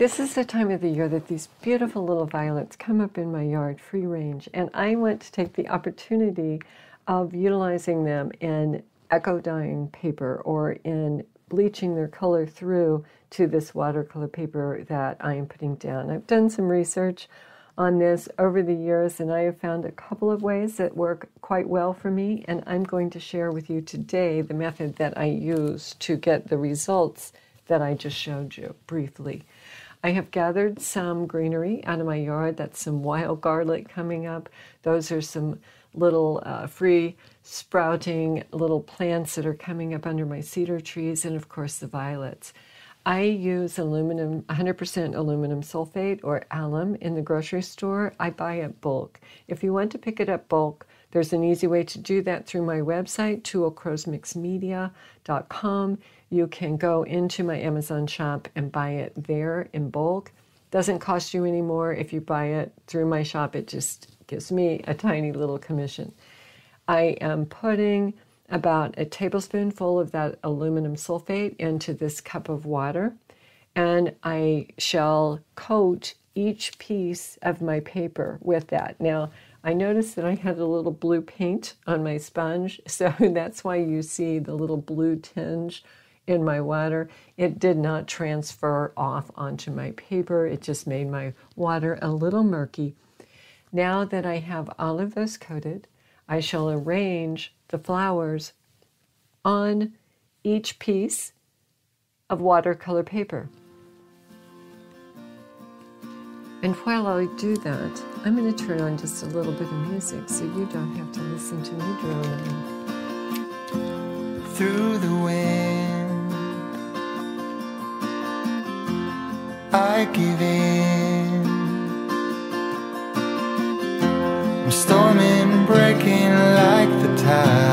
This is the time of the year that these beautiful little violets come up in my yard free range, and I want to take the opportunity of utilizing them in eco dyeing paper or in bleaching their color through to this watercolor paper that I am putting down. I've done some research on this over the years, and I have found a couple of ways that work quite well for me, and I'm going to share with you today the method that I use to get the results that I just showed you briefly. I have gathered some greenery out of my yard. That's some wild garlic coming up. Those are some little uh, free sprouting little plants that are coming up under my cedar trees, and of course the violets. I use aluminum, 100% aluminum sulfate or alum in the grocery store. I buy it bulk. If you want to pick it up bulk, there's an easy way to do that through my website, twooldcrowsmixedmedia.com. Oh you can go into my Amazon shop and buy it there in bulk. Doesn't cost you any more if you buy it through my shop. It just gives me a tiny little commission. I am putting about a tablespoonful of that aluminum sulfate into this cup of water, and I shall coat each piece of my paper with that. Now, I noticed that I had a little blue paint on my sponge, so that's why you see the little blue tinge in my water. It did not transfer off onto my paper, it just made my water a little murky. Now that I have all of those coated, I shall arrange the flowers on each piece of watercolor paper. And while I do that, I'm going to turn on just a little bit of music so you don't have to listen to me droning. Through the wind, I give in. I'm storming, breaking like the tide.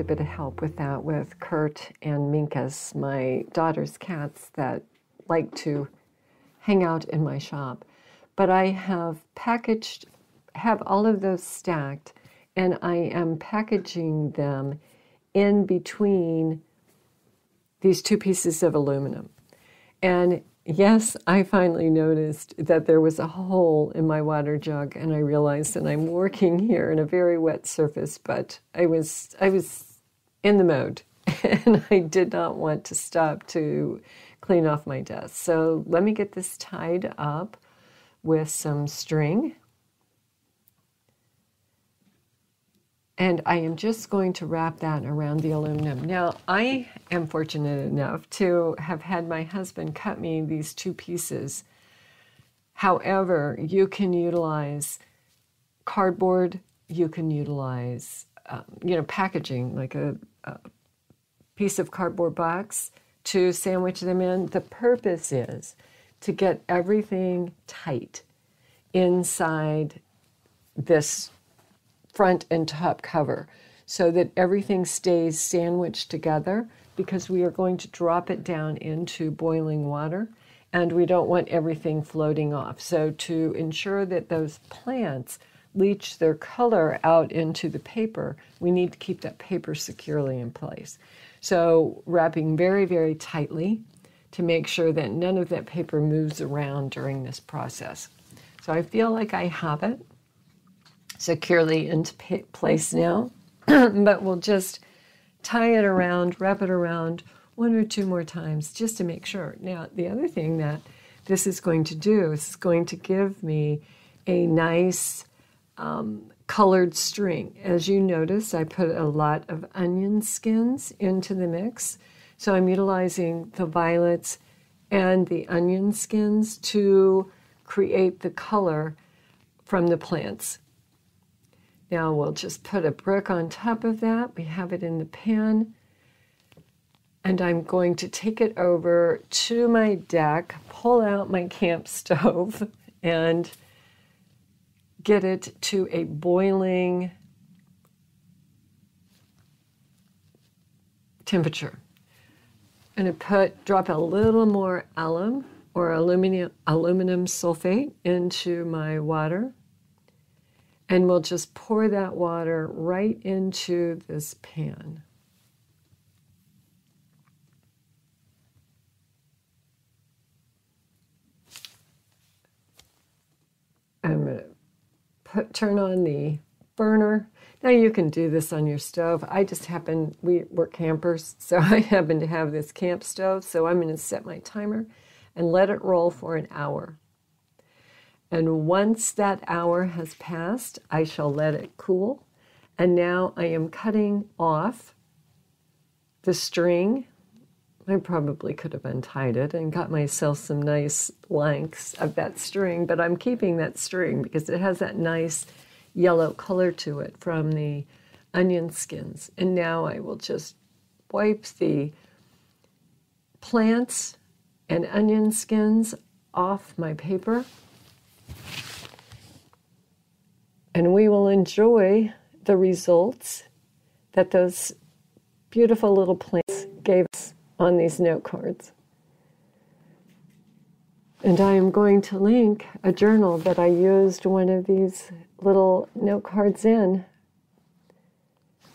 Quite a bit of help with that with Kurt and Minkus, my daughter's cats that like to hang out in my shop. But I have packaged, have all of those stacked, and I am packaging them in between these two pieces of aluminum. And yes, I finally noticed that there was a hole in my water jug, and I realized that I'm working here in a very wet surface, but I was I was in the mode, and I did not want to stop to clean off my desk. So let me get this tied up with some string. And I am just going to wrap that around the aluminum. Now, I am fortunate enough to have had my husband cut me these two pieces. However, you can utilize cardboard, you can utilize, um, you know, packaging, like a, a piece of cardboard box to sandwich them in. The purpose is to get everything tight inside this front and top cover so that everything stays sandwiched together because we are going to drop it down into boiling water and we don't want everything floating off. So, to ensure that those plants leach their color out into the paper, we need to keep that paper securely in place. So, wrapping very, very tightly to make sure that none of that paper moves around during this process. So, I feel like I have it securely into place now, but we'll just tie it around, wrap it around one or two more times just to make sure. Now, the other thing that this is going to do is going to give me a nice um, colored string. As you notice, I put a lot of onion skins into the mix. So I'm utilizing the violets and the onion skins to create the color from the plants. Now we'll just put a brick on top of that. We have it in the pan. And I'm going to take it over to my deck, pull out my camp stove, and get it to a boiling temperature. And I put drop a little more alum or aluminum aluminum sulfate into my water and we'll just pour that water right into this pan. I'm going to put, turn on the burner. Now you can do this on your stove. I just happen, we, we're campers, so I happen to have this camp stove. So I'm going to set my timer and let it roll for an hour. And once that hour has passed, I shall let it cool. And now I am cutting off the string. I probably could have untied it and got myself some nice lengths of that string, but I'm keeping that string because it has that nice yellow color to it from the onion skins. And now I will just wipe the plants and onion skins off my paper and we will enjoy the results that those beautiful little plants gave us on these note cards. And I am going to link a journal that I used one of these little note cards in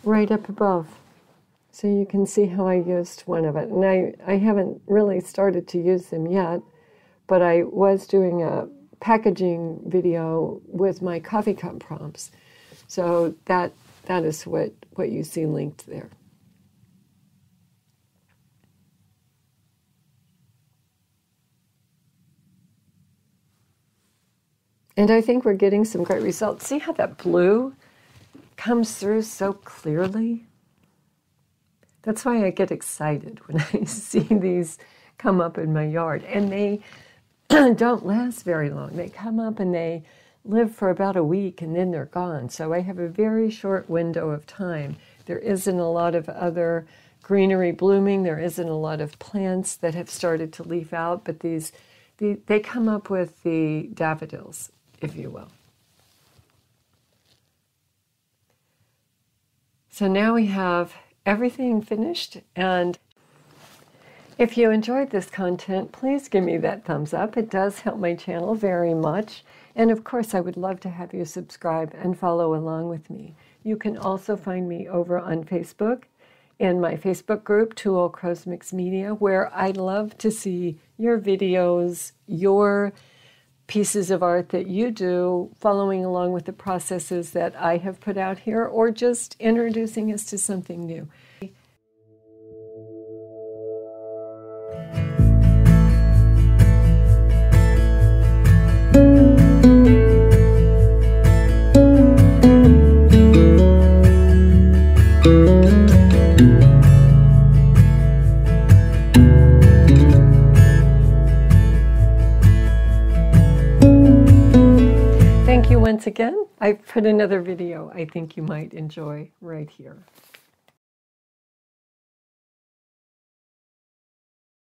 right up above. So you can see how I used one of it. And I, I haven't really started to use them yet, but I was doing a packaging video with my coffee cup prompts. So that that is what, what you see linked there. And I think we're getting some great results. See how that blue comes through so clearly? That's why I get excited when I see these come up in my yard. And they don't last very long. They come up and they live for about a week and then they're gone. So I have a very short window of time. There isn't a lot of other greenery blooming. There isn't a lot of plants that have started to leaf out, but these the, they come up with the daffodils, if you will. So now we have everything finished and if you enjoyed this content, please give me that thumbs up. It does help my channel very much. And of course, I would love to have you subscribe and follow along with me. You can also find me over on Facebook in my Facebook group, Two Old Crows Media, where I'd love to see your videos, your pieces of art that you do, following along with the processes that I have put out here, or just introducing us to something new. Once again. I put another video I think you might enjoy right here.